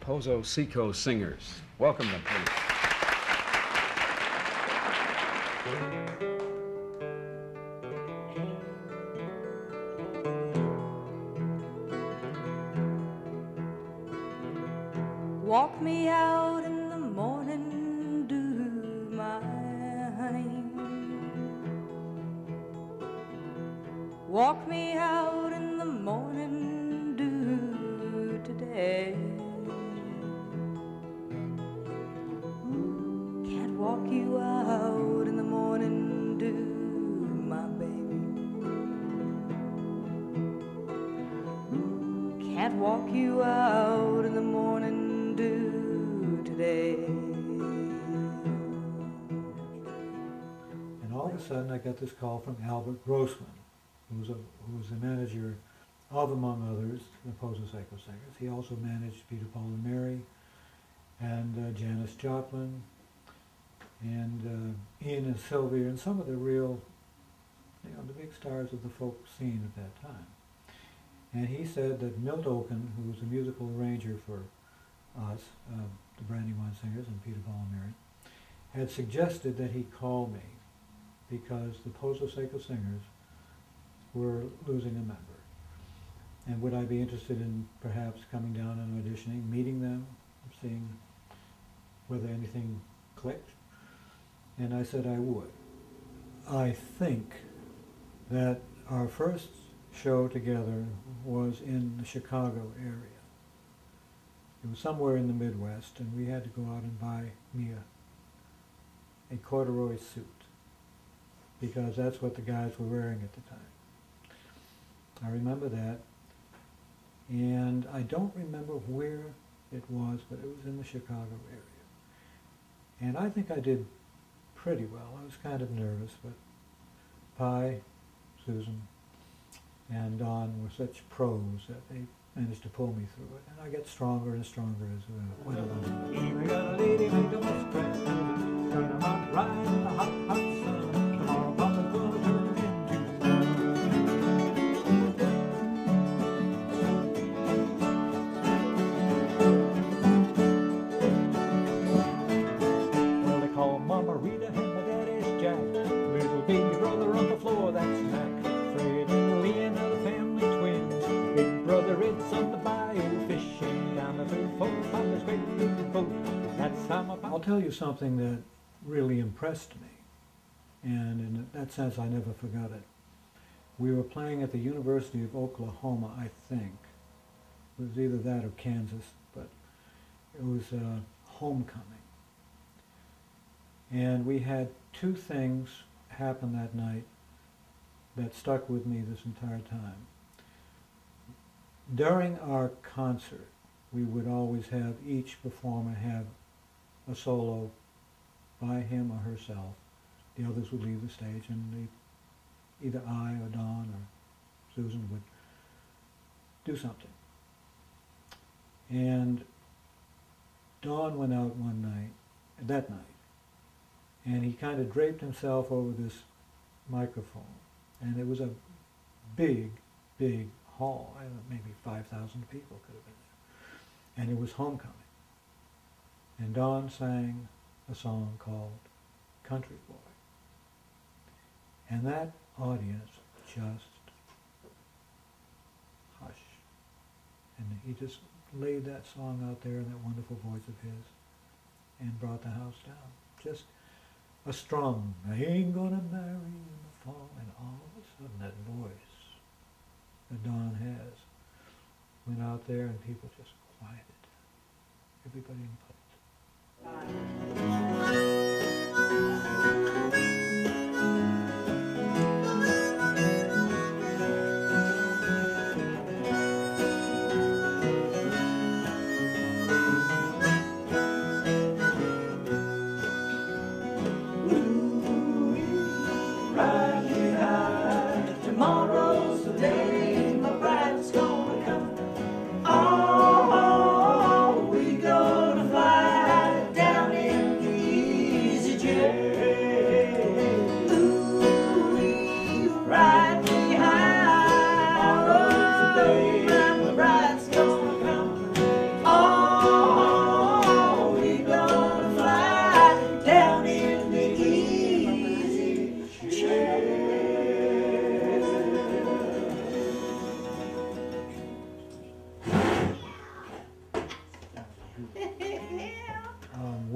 Pozo Seco Singers. Welcome them, please. Walk me out in the morning dew, my honey. Walk me out in the morning dew today. Can't walk you out in the morning dew today. And all of a sudden, I got this call from Albert Grossman, who was, a, who was the manager of, among others, the Pozo Seco Singers. He also managed Peter, Paul, and Mary, and uh, Janis Joplin, and uh, Ian and Sylvia, and some of the real, you know, the big stars of the folk scene at that time. And he said that Milt Okun, who was a musical arranger for us, uh, the Brandywine Singers and Peter, Mary, had suggested that he call me because the Pozo Seco Singers were losing a member. And would I be interested in perhaps coming down and auditioning, meeting them, seeing whether anything clicked? And I said I would. I think that our first show together was in the Chicago area. It was somewhere in the Midwest, and we had to go out and buy me a, a corduroy suit because that's what the guys were wearing at the time. I remember that, and I don't remember where it was, but it was in the Chicago area. And I think I did pretty well. I was kind of nervous, but Pye, Susan, and Don were such pros that they managed to pull me through it. And I got stronger and stronger as we went along. I'll tell you something that really impressed me, and in that sense I never forgot it. We were playing at the University of Oklahoma, I think. It was either that or Kansas, but it was uh, homecoming. And we had two things happen that night that stuck with me this entire time. During our concert, we would always have each performer have a solo by him or herself. The others would leave the stage, and the, either I or Don or Susan would do something. And Don went out one night, that night, and he kind of draped himself over this microphone, and it was a big, big hall. Maybe 5,000 people could have been there. And it was homecoming. And Don sang a song called Country Boy. And that audience just hushed. And he just laid that song out there in that wonderful voice of his and brought the house down. Just a strong, I ain't gonna marry in the fall. And all of a sudden that voice that Don has went out there and people just quieted. Everybody in place. Tomorrow's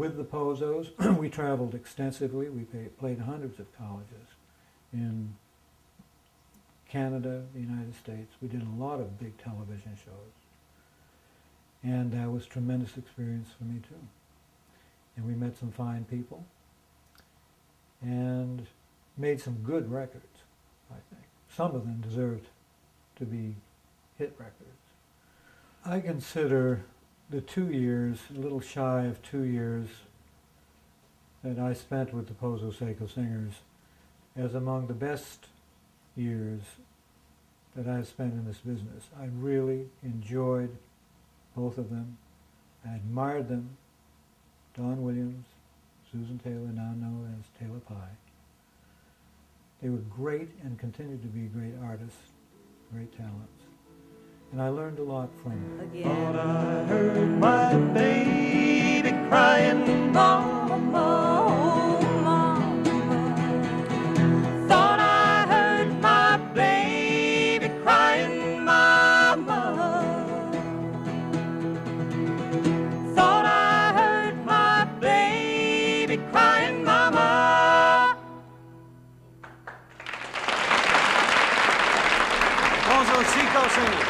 with the Pozos, we traveled extensively. We played hundreds of colleges in Canada, the United States. We did a lot of big television shows. And that was tremendous experience for me too. And we met some fine people and made some good records, I think. Some of them deserved to be hit records. I consider the two years, a little shy of two years, that I spent with the Pozo Seco Singers as among the best years that I've spent in this business. I really enjoyed both of them. I admired them. Don Williams, Susan Taylor, now known as Taylor Pye. They were great and continue to be great artists, great talents. And I learned a lot from them. Again. I heard my baby crying, Mama, oh, mama. Thought I heard my baby crying, mama. Thought I heard my baby crying, mama. Pozo Seco Singers.